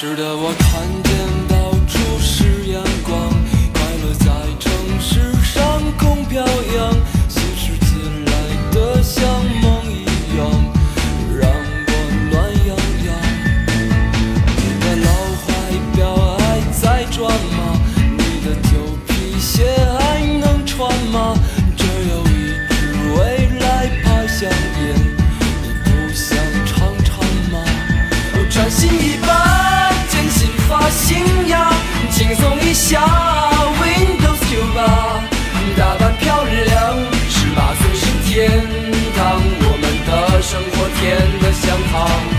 是的我看见到处是阳光快乐在城市上空飘扬新世纪来得像梦一样让我暖洋洋。你的老怀表还在转吗？你的旧皮鞋还能穿吗？这有一支未来牌香烟你不想尝尝吗？我穿新衣下 windows 九八打扮漂亮十八岁是天堂我们的生活甜得像糖。